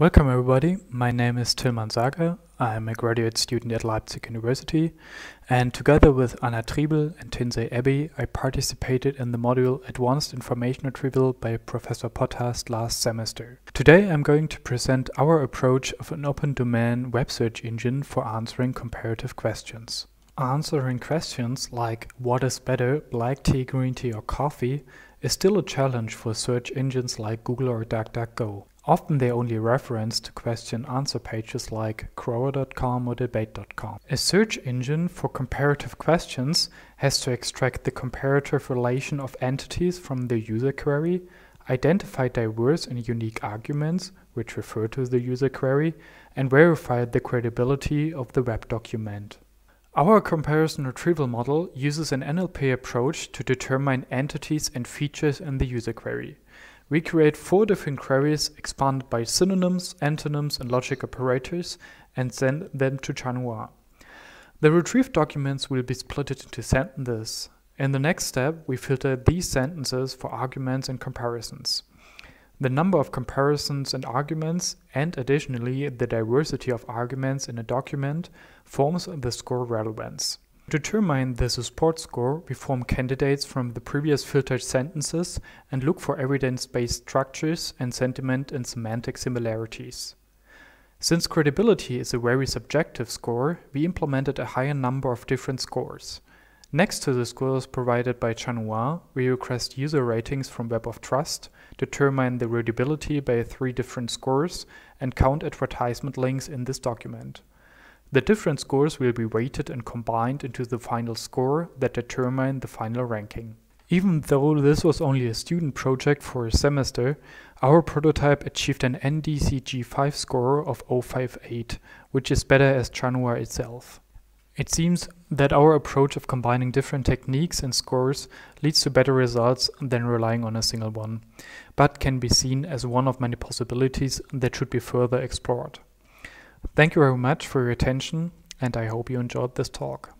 Welcome everybody, my name is Tilmann Sager, I am a graduate student at Leipzig University and together with Anna Triebel and Tinsae Abye I participated in the module Advanced Information Retrieval by Professor Potthast last semester. Today I'm going to present our approach of an open domain web search engine for answering comparative questions. Answering questions like what is better, black tea, green tea or coffee is still a challenge for search engines like Google or DuckDuckGo. Often they only reference to question answer pages like Quora.com or Debate.com. A search engine for comparative questions has to extract the comparative relation of entities from the user query, identify diverse and unique arguments which refer to the user query, and verify the credibility of the web document. Our comparison retrieval model uses an NLP approach to determine entities and features in the user query. We create four different queries expanded by synonyms, antonyms, and logic operators and send them to ChatNoir. The retrieved documents will be split into sentences. In the next step, we filter these sentences for arguments and comparisons the number of comparisons and arguments, and additionally the diversity of arguments in a document forms the score relevance. To determine the support score, we form candidates from the previous filtered sentences and look for evidence-based structures and sentiment and semantic similarities. Since credibility is a very subjective score, we implemented a higher number of different scores. Next to the scores provided by ChatNoir, we request user ratings from Web of Trust, determine the readability by three different scores, and count advertisement links in this document. The different scores will be weighted and combined into the final score that determine the final ranking. Even though this was only a student project for a semester, our prototype achieved an NDCG5 score of 058, which is better as ChatNoir itself. It seems that our approach of combining different techniques and scores leads to better results than relying on a single one, but can be seen as one of many possibilities that should be further explored. Thank you very much for your attention and I hope you enjoyed this talk.